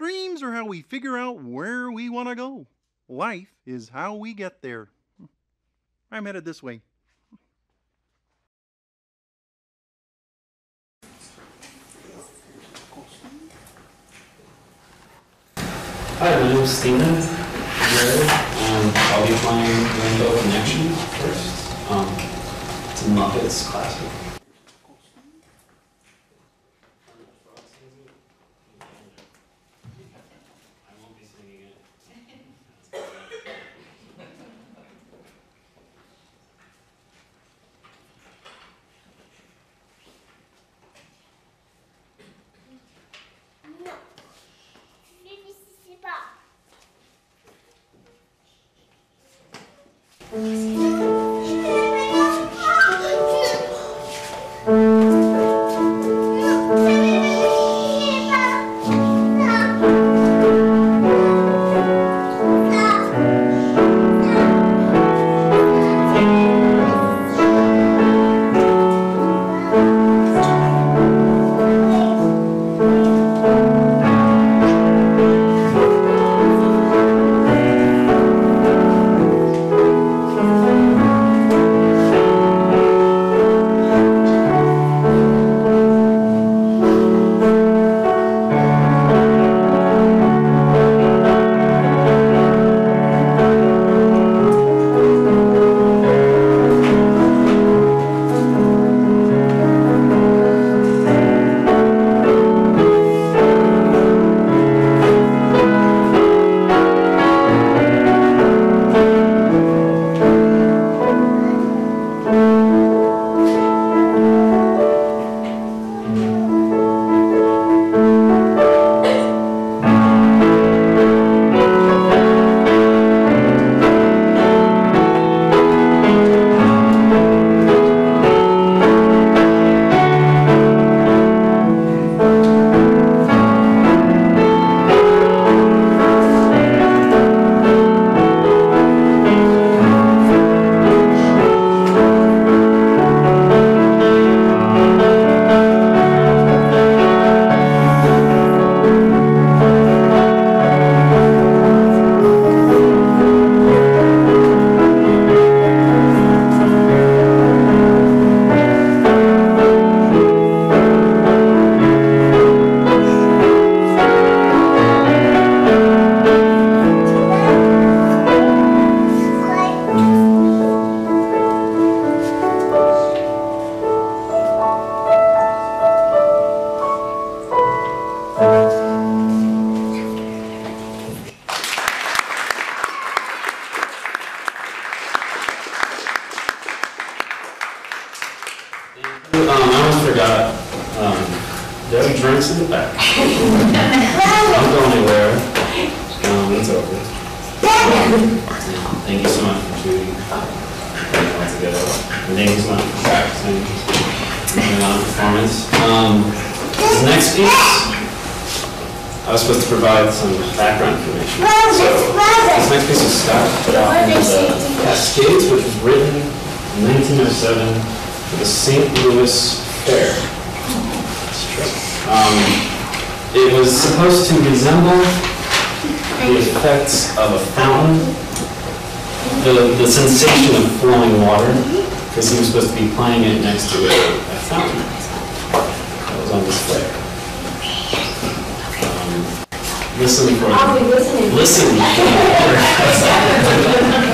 Dreams are how we figure out where we want to go. Life is how we get there. I'm headed this way. Hi, my name is Steven. Um, I'll be playing Rainbow Connection first. Um, it's a Muppets classic. Um, I almost forgot. Um, there are drinks in the back. Don't go anywhere. Um, it's over. Thank you so much for shooting. And thank you so much for practicing. On to performance. Um, this next piece, I was supposed to provide some background information. So, this next piece is Scott Joplin, the Cascades, which was written in 1907 for the St. Louis Fair. Um, it was supposed to resemble the effects of a fountain, the, the sensation of flowing water, because he was supposed to be playing it next to a, a fountain that was on display. Um, Listen for, listen.